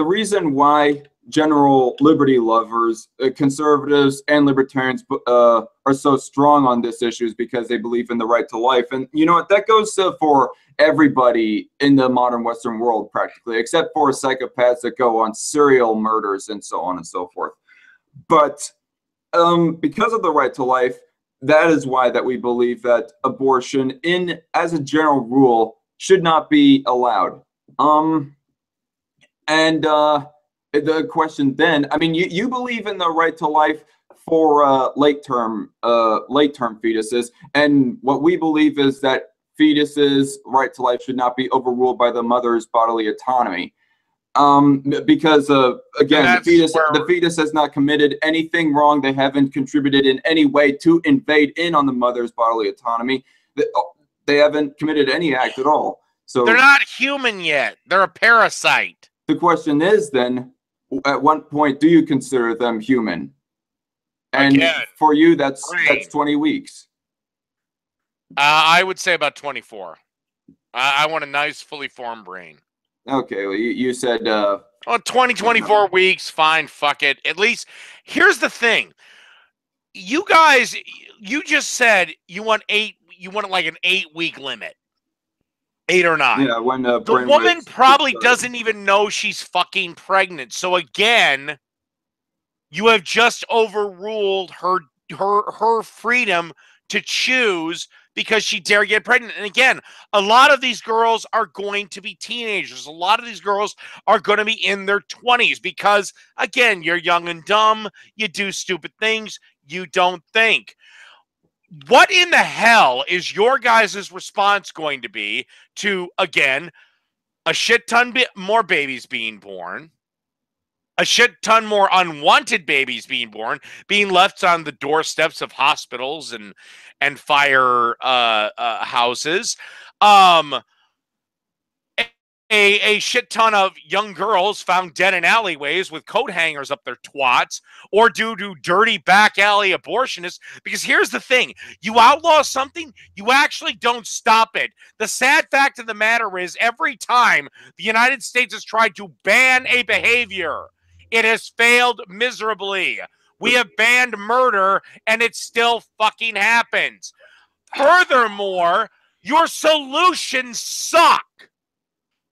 the reason why general liberty lovers, uh, conservatives, and libertarians uh, are so strong on this issue is because they believe in the right to life. And you know what? That goes uh, for everybody in the modern Western world, practically, except for psychopaths that go on serial murders and so on and so forth. But um, because of the right to life, that is why that we believe that abortion, in as a general rule, should not be allowed. Um, and uh, the question then, I mean, you, you believe in the right to life for uh, late term uh, late term fetuses, and what we believe is that fetuses' right to life should not be overruled by the mother's bodily autonomy. Um, because uh, again, the fetus the fetus has not committed anything wrong. They haven't contributed in any way to invade in on the mother's bodily autonomy. They, oh, they haven't committed any act at all. So they're not human yet. They're a parasite. The question is then, at what point do you consider them human? And Again, for you, that's brain. that's twenty weeks. Uh, I would say about twenty-four. I, I want a nice, fully formed brain. Okay, well, you, you said uh, oh, 20, 24 weeks. Fine, fuck it. At least here's the thing. You guys, you just said you want eight. You want like an eight-week limit. Eight or nine. Yeah, when uh, the woman probably doesn't even know she's fucking pregnant. So again, you have just overruled her her her freedom to choose because she dare get pregnant. And again, a lot of these girls are going to be teenagers. A lot of these girls are going to be in their 20s because, again, you're young and dumb. You do stupid things. You don't think. What in the hell is your guys' response going to be to, again, a shit ton more babies being born? a shit ton more unwanted babies being born, being left on the doorsteps of hospitals and and fire uh, uh, houses. Um, a, a shit ton of young girls found dead in alleyways with coat hangers up their twats or due to dirty back alley abortionists. Because here's the thing you outlaw something, you actually don't stop it. The sad fact of the matter is, every time the United States has tried to ban a behavior, it has failed miserably. We have banned murder and it still fucking happens. Furthermore, your solutions suck.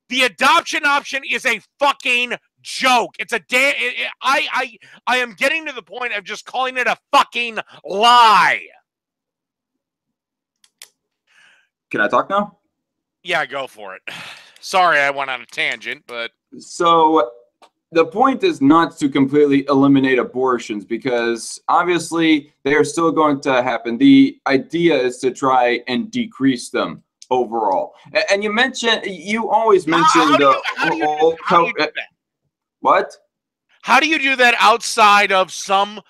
The adoption option is a fucking joke. It's a damn. I I I am getting to the point of just calling it a fucking lie. Can I talk now? Yeah, go for it. Sorry, I went on a tangent, but so the point is not to completely eliminate abortions because obviously they are still going to happen. The idea is to try and decrease them overall. And you mentioned, you always mentioned. What? How do you do that outside of some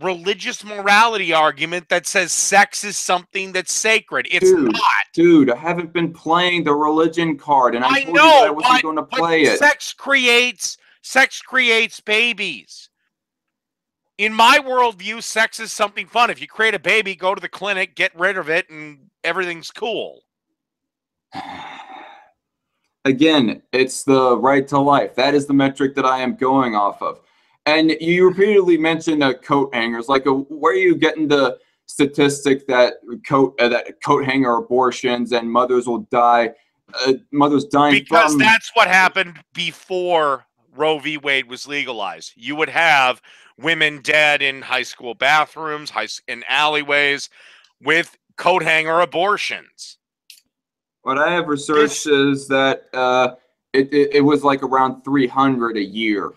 religious morality argument that says sex is something that's sacred? It's dude, not. Dude, I haven't been playing the religion card, and I, I told know, you that I wasn't going to play it. Sex creates Sex creates babies. In my worldview, sex is something fun. If you create a baby, go to the clinic, get rid of it, and everything's cool. Again, it's the right to life. That is the metric that I am going off of. And you repeatedly mentioned uh, coat hangers. Like, uh, where are you getting the statistic that coat uh, that coat hanger abortions and mothers will die? Uh, mothers dying because from... that's what happened before Roe v. Wade was legalized. You would have women dead in high school bathrooms, high, in alleyways with coat hanger abortions. What I have researched is that uh, it, it, it was like around 300 a year.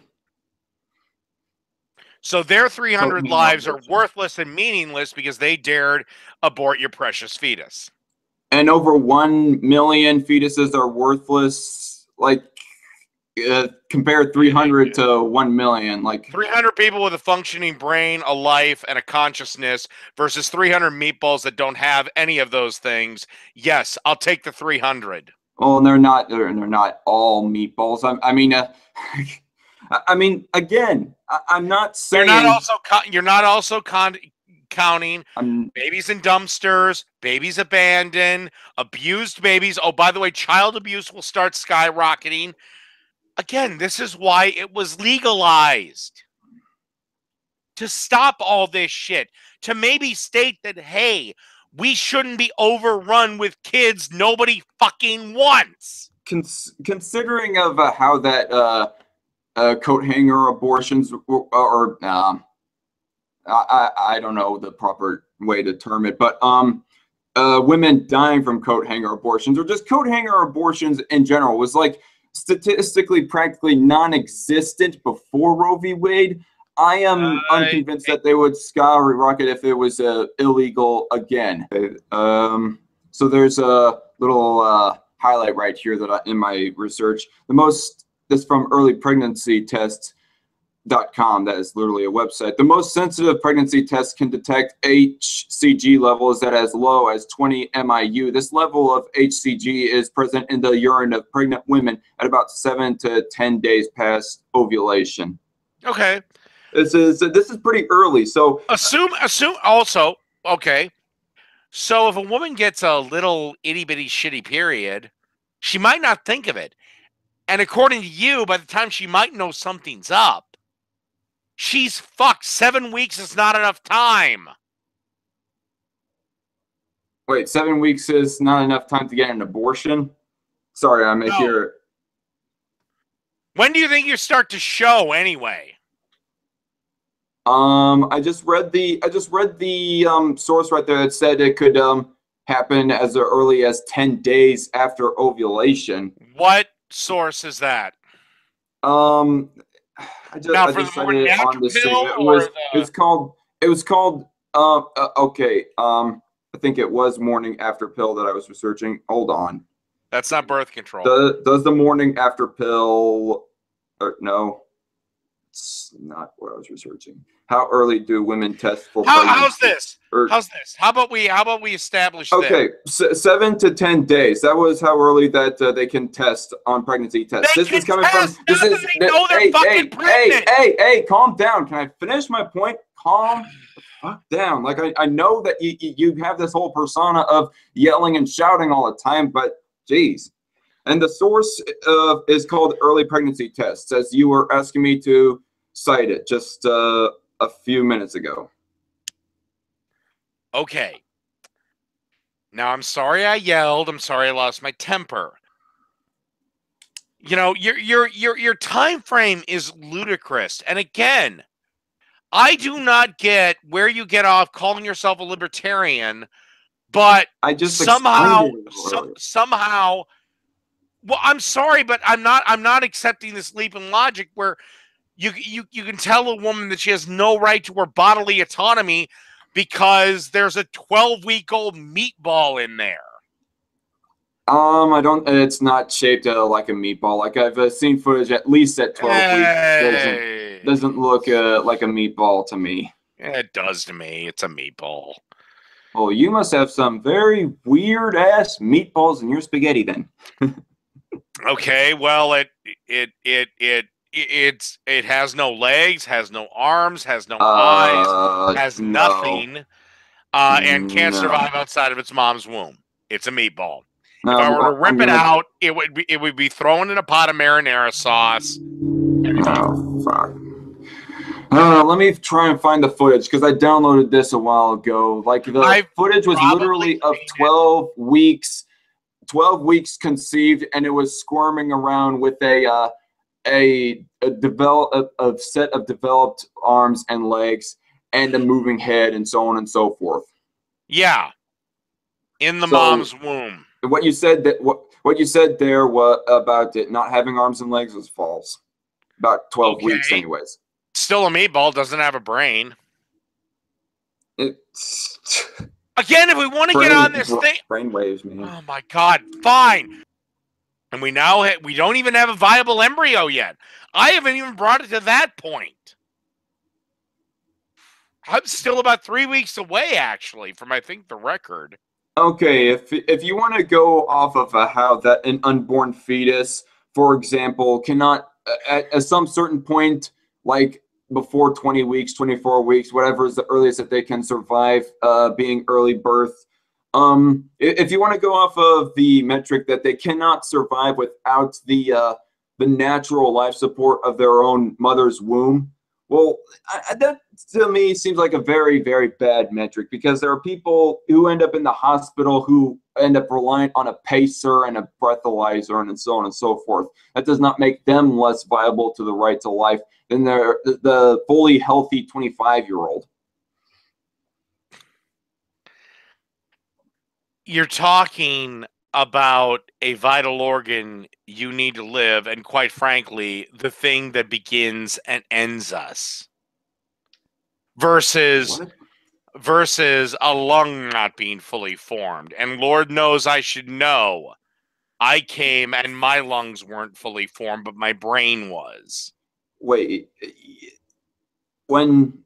So their 300 lives are worthless and meaningless because they dared abort your precious fetus. And over 1 million fetuses are worthless. Like uh, compare 300 to 1 million like 300 people with a functioning brain a life and a consciousness versus 300 meatballs that don't have any of those things. Yes i'll take the 300 well and they're not they're, they're not all meatballs. I, I mean uh, i mean again I, am not saying you're not also you're not also con- counting babies in dumpsters babies abandoned abused babies. Oh by the way child abuse will start skyrocketing Again, this is why it was legalized. To stop all this shit. To maybe state that, hey, we shouldn't be overrun with kids nobody fucking wants. Cons- considering of uh, how that uh, uh, coat hanger abortions or, or um, I, I don't know the proper way to term it, but um, uh, women dying from coat hanger abortions or just coat hanger abortions in general was like statistically practically non-existent before Roe v. Wade. I am uh, unconvinced that they would skyrocket if it was uh, illegal again. Um, so there's a little uh, highlight right here that I, in my research. The most this from early pregnancy tests com. That is literally a website. The most sensitive pregnancy test can detect HCG levels at as low as 20 MIU. This level of HCG is present in the urine of pregnant women at about seven to 10 days past ovulation. Okay. This is this is pretty early. So assume assume also okay. So if a woman gets a little itty bitty shitty period, she might not think of it. And according to you, by the time she might know something's up, She's fucked. Seven weeks is not enough time. Wait, seven weeks is not enough time to get an abortion? Sorry, I'm no. here. When do you think you start to show anyway? Um, I just read the I just read the um source right there that said it could um happen as early as 10 days after ovulation. What source is that? Um I just, now, I for just the morning on the pill it was, the... it was called it was called um uh, okay um I think it was morning after pill that I was researching. Hold on. That's not birth control. The, does the morning after pill or no? It's not what I was researching. How early do women test for How, how's this? Or, how's this? How about we how about we establish Okay, S- 7 to 10 days. That was how early that uh, they can test on pregnancy tests. They this is coming test. from this How is they know they're hey, fucking hey, pregnant? hey, hey, hey, calm down. Can I finish my point? Calm fuck down. Like I, I know that you you have this whole persona of yelling and shouting all the time, but geez. And the source uh, is called early pregnancy tests, as you were asking me to cite it just uh, a few minutes ago. Okay. Now I'm sorry I yelled. I'm sorry I lost my temper. You know, your your your your time frame is ludicrous. And again, I do not get where you get off calling yourself a libertarian, but I just somehow some, somehow well, I'm sorry, but I'm not I'm not accepting this leap in logic where you you you can tell a woman that she has no right to her bodily autonomy because there's a 12 week old meatball in there. Um, I don't. It's not shaped uh, like a meatball. Like I've uh, seen footage at least at 12 hey. weeks. Doesn't, doesn't look uh, like a meatball to me. It does to me. It's a meatball. Well, you must have some very weird ass meatballs in your spaghetti then. okay, well, it it it it it's it has no legs, has no arms, has no uh, eyes, has no. nothing, uh, and can't no. survive outside of its mom's womb. It's a meatball. if I were to rip it out, it would be it would be thrown in a pot of marinara sauce. Oh fuck. Uh, let me try and find the footage because I downloaded this a while ago. Like the I footage was literally of 12 it. weeks, 12 weeks conceived, and it was squirming around with a uh, a a develop a, a set of developed arms and legs and a moving head and so on and so forth. Yeah, in the so, mom's womb. What you said that what what you said there what about it not having arms and legs was false. About twelve okay. weeks, anyways. Still a meatball doesn't have a brain. It's again. If we want to get on this thing, brain waves, man. Oh my god! Fine. And we now ha- we don't even have a viable embryo yet. I haven't even brought it to that point. I'm still about three weeks away, actually, from I think the record. Okay, if if you want to go off of uh, how that an unborn fetus, for example, cannot at, at some certain point, like before 20 weeks, 24 weeks, whatever is the earliest that they can survive uh, being early birth, um, if you want to go off of the metric that they cannot survive without the uh, the natural life support of their own mother's womb. Well, I, that to me seems like a very, very bad metric because there are people who end up in the hospital who end up reliant on a pacer and a breathalyzer and so on and so forth. That does not make them less viable to the right to life than the, the fully healthy 25 year old. You're talking about a vital organ you need to live, and quite frankly, the thing that begins and ends us. Versus what? versus a lung not being fully formed. And Lord knows I should know. I came and my lungs weren't fully formed, but my brain was. Wait, when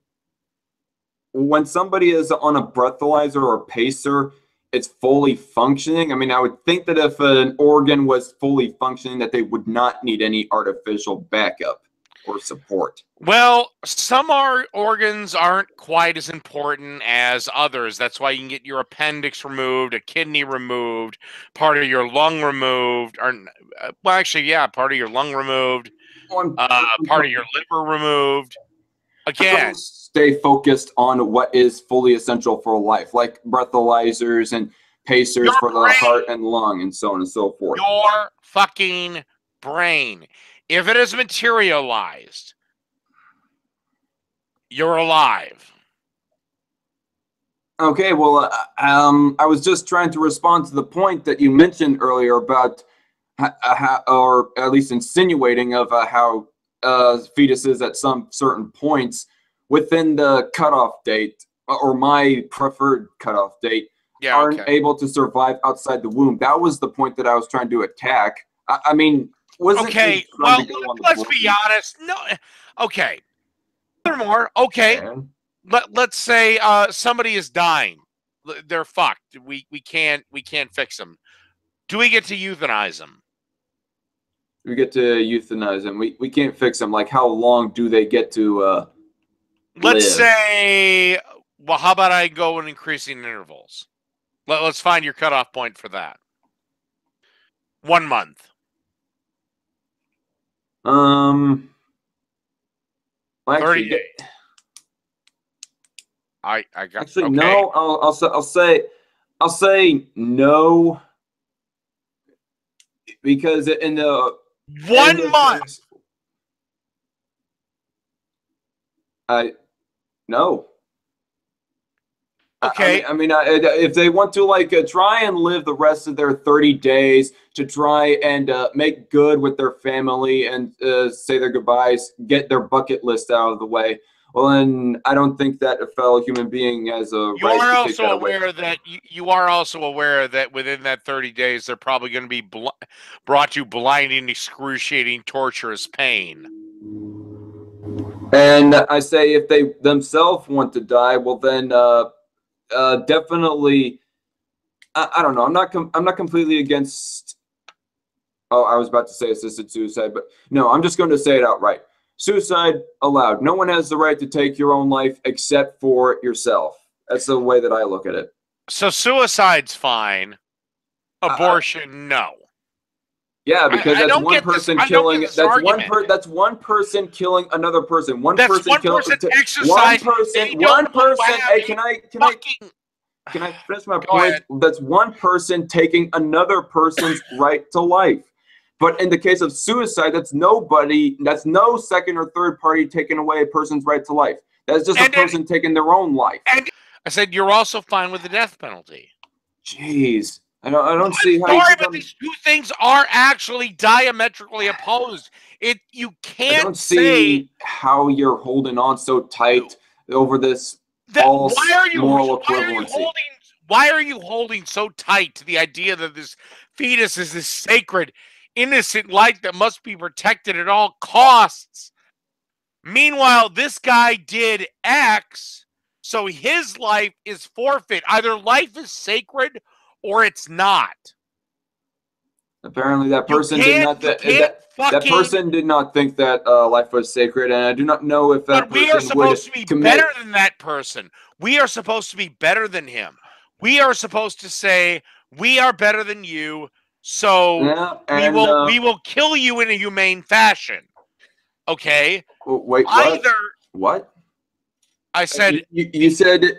when somebody is on a breathalyzer or pacer, it's fully functioning. I mean, I would think that if an organ was fully functioning, that they would not need any artificial backup or support. Well, some our organs aren't quite as important as others. That's why you can get your appendix removed, a kidney removed, part of your lung removed, or uh, well, actually, yeah, part of your lung removed, uh, part of your liver removed. Again, stay focused on what is fully essential for life, like breathalyzers and pacers for the heart and lung, and so on and so forth. Your fucking brain. If it is materialized, you're alive. Okay, well, uh, um, I was just trying to respond to the point that you mentioned earlier about, uh, or at least insinuating of uh, how uh, fetuses at some certain points within the cutoff date, or my preferred cutoff date, yeah, aren't okay. able to survive outside the womb. That was the point that I was trying to attack. I, I mean, wasn't okay. Well, let's be honest. No. Okay. Furthermore, okay. Let let's say uh, somebody is dying. They're fucked. We we can't we can't fix them. Do we get to euthanize them? We get to euthanize them. We we can't fix them. Like how long do they get to? Uh, let's live? say. Well, how about I go in increasing intervals? Let, let's find your cutoff point for that. One month. Um, well, actually, 30 days. I I got actually okay. no. I'll, I'll I'll say I'll say no because in the one month. I no. Okay. I mean, I mean if they want to like uh, try and live the rest of their 30 days to try and uh, make good with their family and uh, say their goodbyes, get their bucket list out of the way. Well, then I don't think that a fellow human being has a you right are also that aware away. that you, you, are also aware that within that 30 days they're probably going to be bl- brought to blinding, excruciating, torturous pain. And I say if they themselves want to die, well then uh, uh, definitely. I, I, don't know. I'm not. Com- I'm not completely against. Oh, I was about to say assisted suicide, but no. I'm just going to say it outright. Suicide allowed. No one has the right to take your own life except for yourself. That's the way that I look at it. So suicide's fine. Abortion, uh, no. Yeah, because I, I that's one person this, killing. That's argument. one per. That's one person killing another person. One that's person one killing. Person one person. One person. Hey, can I? Can fucking... I? Can I finish my point? Ahead. That's one person taking another person's right to life. But in the case of suicide, that's nobody. That's no second or third party taking away a person's right to life. That's just and, a person and, taking their own life. And I said you're also fine with the death penalty. Jeez. I don't. I don't I'm see how. Sorry, but these two things are actually diametrically opposed. It you can't I don't see say, how you're holding on so tight over this that, false why are you, moral why equivalency. Are you holding, why are you holding so tight to the idea that this fetus is this sacred, innocent life that must be protected at all costs? Meanwhile, this guy did X, so his life is forfeit. Either life is sacred or it's not. Apparently, that person did not. Th- that, fucking, that person did not think that uh, life was sacred, and I do not know if that. But we are supposed to be commit- better than that person. We are supposed to be better than him. We are supposed to say we are better than you. So Yeah, we will uh, we will kill you in a humane fashion. Okay? wait, what? Either What? I said you, you said it,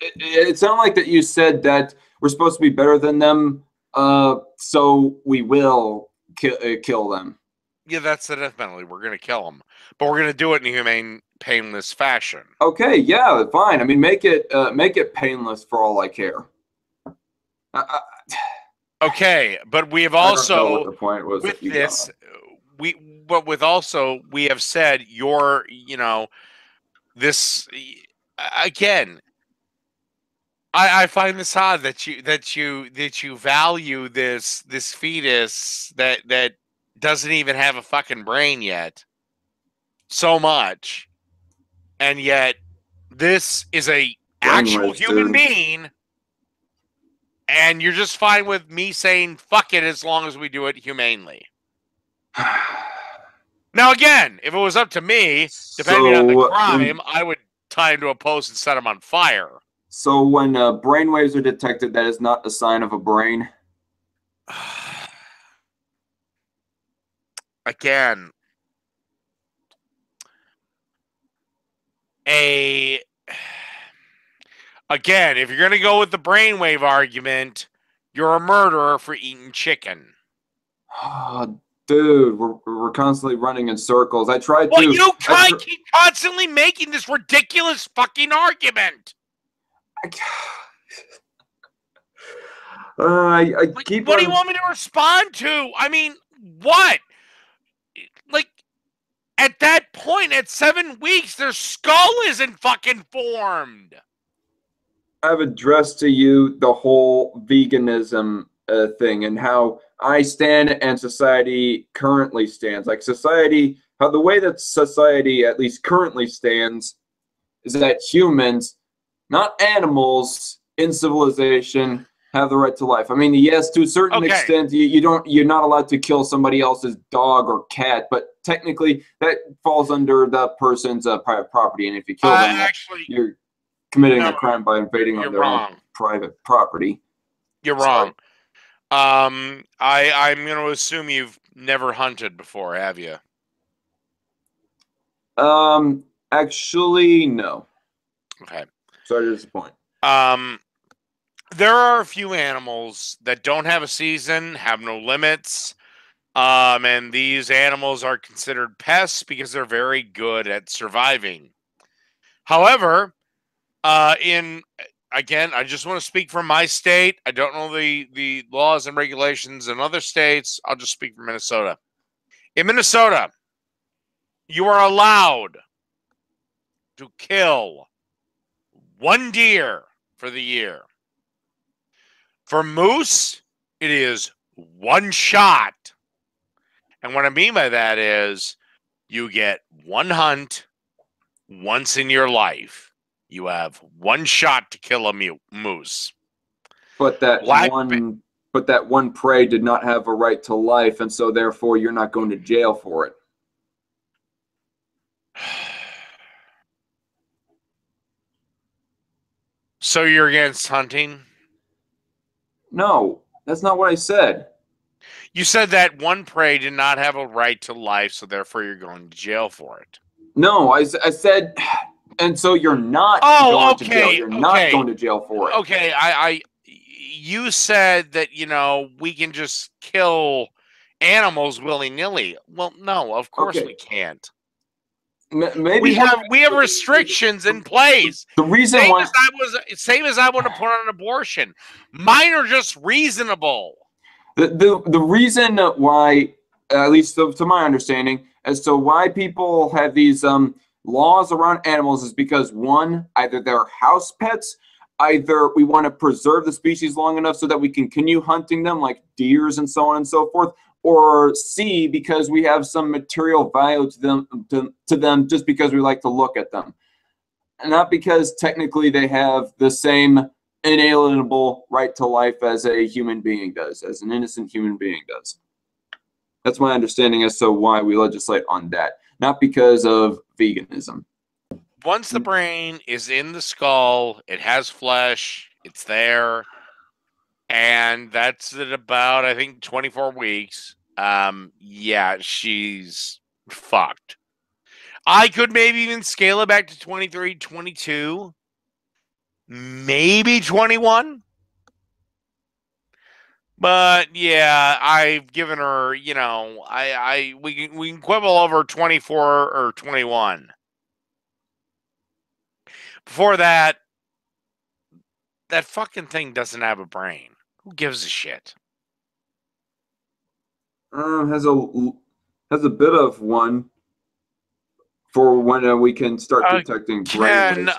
it, it sounded like that you said that we're supposed to be better than them, uh, so we will kill uh, kill them. yeah, that's the death penalty. We're gonna kill them, but we're gonna do it in a humane, painless fashion. Okay, yeah, fine. I mean, make it uh, make it painless for all I care. I, I, Okay, but we have I don't know also the point was with this we but with also we have said your you know this again I, I find this odd that you that you that you value this this fetus that that doesn't even have a fucking brain yet so much and yet this is a actual human dude. being and you're just fine with me saying fuck it as long as we do it humanely now again if it was up to me depending on the So, crime i would tie him to a post and set him on fire So when uh, brain waves are detected, that is not a sign of a brain. again a again if you're going to go with the brainwave argument you're a murderer for eating chicken Oh, dude, we're, we're constantly running in circles. I tried well to. you can't keep constantly making this ridiculous fucking argument I, uh, I, I Like, keep. what do you want me to respond to? I mean, what? Like, at that point, at seven weeks, their skull isn't fucking formed. I've addressed to you the whole veganism uh, thing and how I stand and society currently stands. Like society, how the way that society at least currently stands is that humans, not animals, in civilization have the right to life. I mean, yes, to a certain Okay. extent, you, you don't, you're not allowed to kill somebody else's dog or cat, but technically that falls under that person's uh, private property, and if you kill Uh, them, actually, you're committing No, a crime by invading on their own private property. You're Sorry. wrong. Um, I I'm going to assume you've never hunted before, have you? Um, actually, no. Okay. Sorry to disappoint. Um, there are a few animals that don't have a season, have no limits. Um, and these animals are considered pests because they're very good at surviving. However, uh, in again, I just want to speak for my state. I don't know the the laws and regulations in other states. I'll just speak for Minnesota. In Minnesota, you are allowed to kill one deer for the year. For moose, it is one shot. And what I mean by that is you get one hunt once in your life. You have one shot to kill a mu- moose. But that Black ba- one, but that one prey did not have a right to life, and so therefore you're not going to jail for it. So you're against hunting? No, that's not what I said. You said that one prey did not have a right to life, so therefore you're going to jail for it. No, I said, and so you're not Oh, going to jail. okay, You're not okay. going to jail for it. Okay, I, I, you said that you know we can just kill animals willy nilly. Well, no, of course Okay. we can't. M- maybe We have we have restrictions in place. the reason Same why as I was, same as I want to put on an abortion. Mine are just reasonable. The, the the reason why, at least to, to my understanding, as to why people have these um, laws around animals is because one, either they're house pets, either we want to preserve the species long enough so that we continue hunting them, like deers and so on and so forth, or C, because we have some material value to them to, to them just because we like to look at them, not because technically they have the same inalienable right to life as a human being does, as an innocent human being does. That's my understanding as to why we legislate on that, not because of veganism. Once the brain is in the skull, it has flesh, it's there, and that's at about I think 24 weeks. Um, yeah, she's fucked. I could maybe even scale it back to 23, 22, maybe 21. But yeah, I've given her, you know, I, I we can we can quibble over 24 or 21. Before that, that fucking thing doesn't have a brain. Who gives a shit? Um, has a has a bit of one for when uh, we can start detecting brain Again,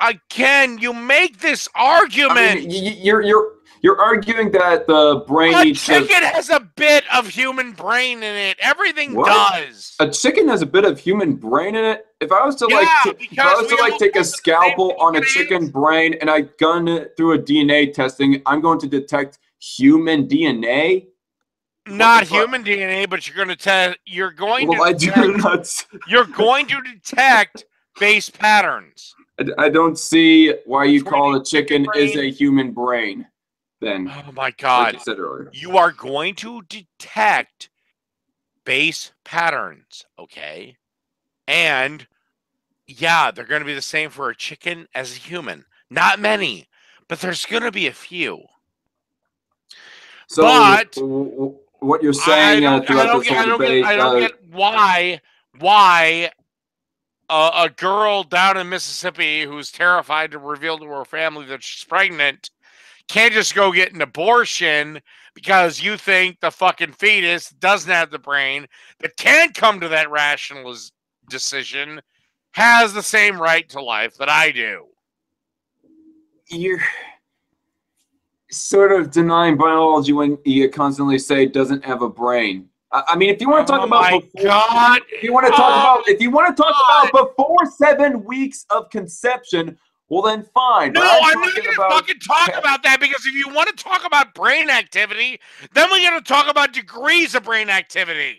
again, you make this argument. I mean, you're you're you're arguing that the brain a needs to. chicken has a bit of human brain in it. Everything What? does. A chicken has a bit of human brain in it. If I was to Yeah, like, t- if I was to like take a have the same scalpel on a chicken brain and I gun it through a DNA testing, I'm going to detect human DNA. Not human DNA, but you're going to tell. You're going Well, to. I do detect- not. You're going to detect base patterns. I- I don't see why you call a 20 chicken is a human brain. Then, Oh my god! you said earlier. You are going to detect base patterns, okay? And yeah, they're going to be the same for a chicken as a human. Not many, but there's going to be a few. So, But- w- w- what you're saying uh, don't, I throughout don't, this get, I don't, debate, get, I don't uh, get why why a, girl down in Mississippi who's terrified to reveal to her family that she's pregnant can't just go get an abortion because you think the fucking fetus doesn't have the brain that can come to that rational decision has the same right to life that I do. you're sort of denying biology when you constantly say doesn't have a brain. I, mean, if you want to talk Oh about my before, God. if you want to talk Oh about if you want to talk God. about before seven weeks of conception, well then fine. No, But I'm not going to about- fucking talk about that because if you want to talk about brain activity, then we're going to talk about degrees of brain activity.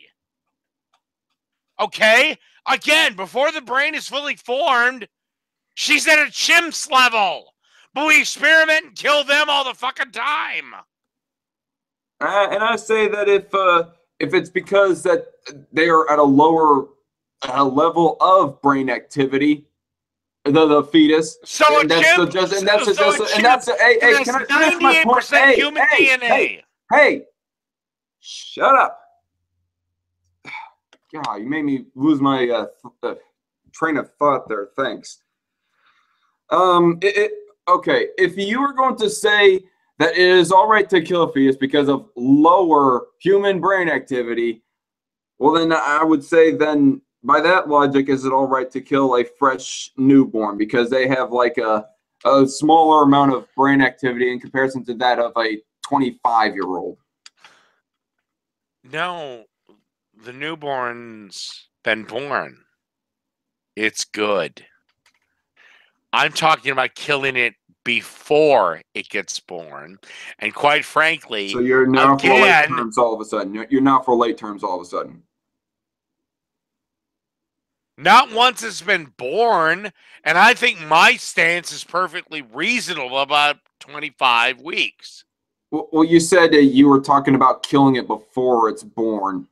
Okay? Again, before the brain is fully formed, she's at a chimps level. But we experiment and kill them all the fucking time. Uh, and I say that if uh, if it's because that they are at a lower uh, level of brain activity, the the fetus. So and a that's chimp, just and that's so, the so a just and that's the, hey hey can I finish my point? 98% Hey, human hey, DNA. Hey, hey, shut up! God, you made me lose my uh, th- uh, train of thought there. Thanks. Um, it, it okay. If you were going to say that it is all right to kill a fetus because of lower human brain activity, well, then I would say then by that logic, is it all right to kill a fresh newborn because they have like a a smaller amount of brain activity in comparison to that of a 25 year old? No, the newborn's been born. It's good. I'm talking about killing it before it gets born. And quite frankly, So you're now for late terms all of a sudden. You're, not for late terms all of a sudden. not once it's been born, and I think my stance is perfectly reasonable about 25 weeks. Well, well, you said that you were talking about killing it before it's born.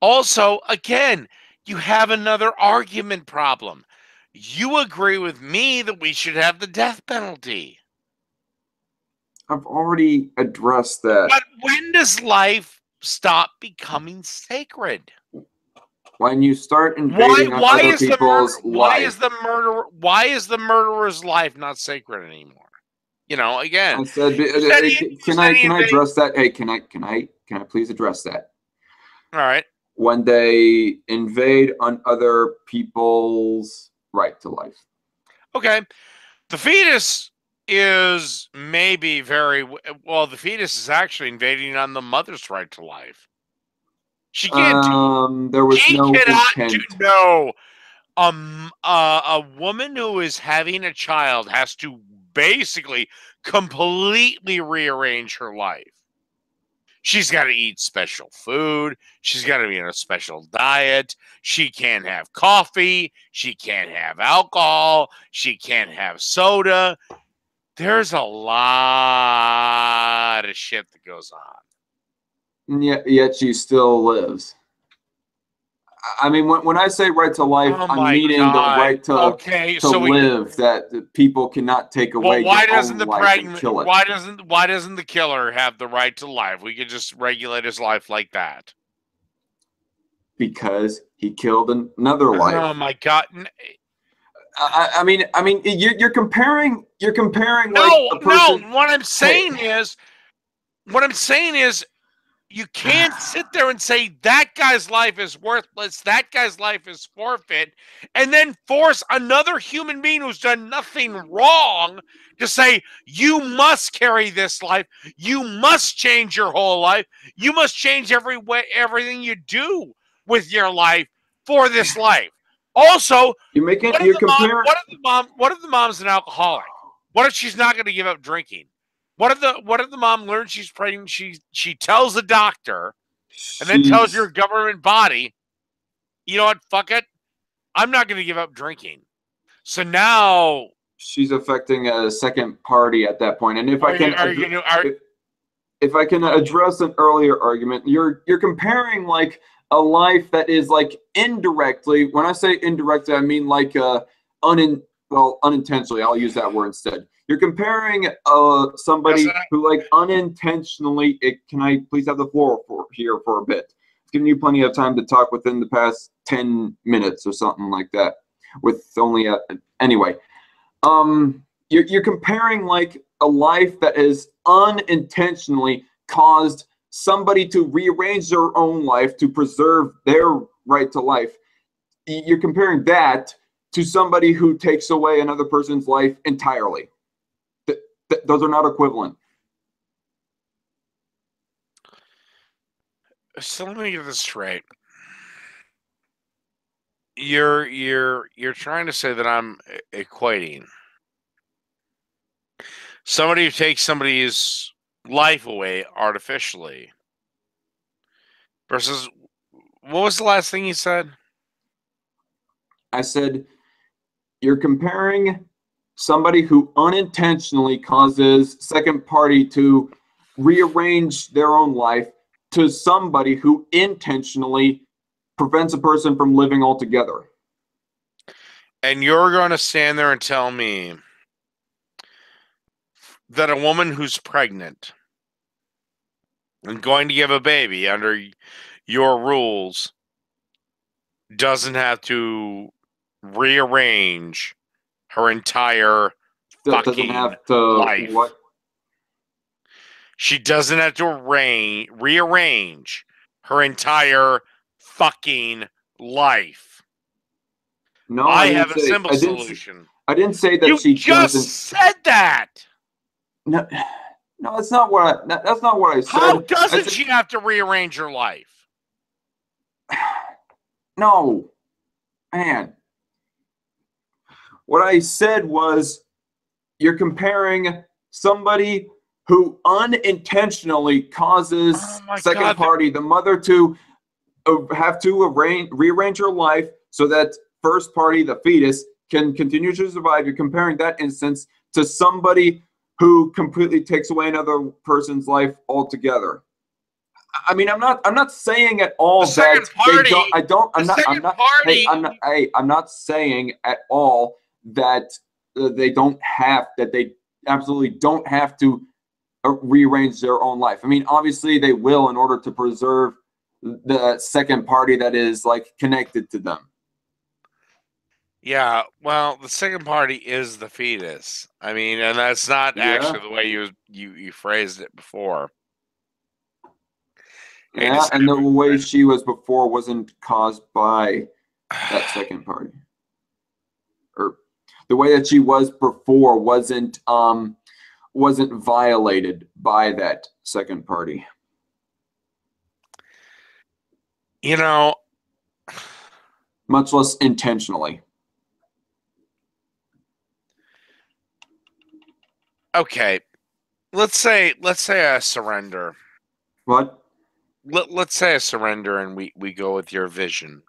Also, again, you have another argument problem. You agree with me that we should have the death penalty. I've already addressed that. But when does life stop becoming sacred? When you start invading on why other is the murder, people's why life, is the murderer why is the murderer's life not sacred anymore? You know, I again, said, uh, said uh, can you can said I can I address that? Hey, can I can I can I please address that? all right. When they invade on other people's right to life. Okay. The fetus is maybe very well, the fetus is actually invading on the mother's right to life. She can't do Um, there was she no cannot intent. do no. Um, uh, a woman who is having a child has to basically completely rearrange her life. She's got to eat special food. She's got to be on a special diet. She can't have coffee. She can't have alcohol. She can't have soda. there's a lot of shit that goes on. And yet, yet she still lives. I mean, when, when I say right to life, Oh I'm meaning God. the right to okay, to so we, live that that people cannot take away. well, why doesn't the pregnant kill it? why doesn't why doesn't the killer have the right to life? We could just regulate his life like that. Because he killed another oh life. Oh my god. I, mean, I mean, you're, you're comparing, you're comparing No, like no. What I'm saying is, what I'm saying is, you can't sit there and say that guy's life is worthless, that guy's life is forfeit, and then force another human being who's done nothing wrong to say you must carry this life, you must change your whole life, you must change every way, everything you do with your life for this life. Also, You're making, what you're the mom, what if the mom? What if the mom's an alcoholic? What if she's not going to give up drinking? What if the What if the mom learns she's pregnant? She she tells the doctor and then tells your government body, you know what? Fuck it, I'm not going to give up drinking. So now, she's affecting a second party at that point. And if I can, you, are you gonna, are, if, if I can address an earlier argument, you're you're comparing like a life that is like indirectly. When I say indirectly, I mean like uh unin well unintentionally. I'll use that word instead. You're comparing uh somebody who like unintentionally. It, can I please have the floor for here for a bit? It's giving you plenty of time to talk within the past ten minutes or something like that. With only a anyway, um, you're you're comparing like a life that is unintentionally caused somebody to rearrange their own life to preserve their right to life. You're comparing that to somebody who takes away another person's life entirely. Th- th- those are not equivalent. so let me get this straight. You're you're you're trying to say that I'm equating somebody who takes somebody's life away artificially versus what was the last thing you said? I said you're comparing somebody who unintentionally causes second party to rearrange their own life to somebody who intentionally prevents a person from living altogether. And you're going to stand there and tell me that a woman who's pregnant and going to give a baby under your rules doesn't have to rearrange her entire doesn't Fucking have to life. what she doesn't have to arrange, rearrange her entire fucking life. no I, didn't have a say- simple I solution. I didn't say that You she just doesn't said that. no, no that's not what I that- that's not what I said. How doesn't said- she have to rearrange her life? No, man. What I said was you're comparing somebody who unintentionally causes Oh second God. party, the mother, to have to arrange, rearrange her life so that first party, the fetus, can continue to survive. You're comparing that instance to somebody who completely takes away another person's life altogether. I mean, I'm not. I'm not saying at all The second that party- don't. I don't. I'm not. I'm not. Hey, I'm not. Hey, I'm not saying at all that uh, they don't have that they absolutely don't have to uh, rearrange their own life. I mean, obviously they will in order to preserve the second party that is like connected to them. Yeah, well, the second party is the fetus. I mean, and that's not Yeah. actually the way you you you phrased it before. Yeah, and the way she was before wasn't caused by that second party. The way that she was before wasn't um wasn't violated by that second party. You know, Much less intentionally. okay. Let's say let's say I surrender. What? Let, let's say I surrender and we we go with your vision.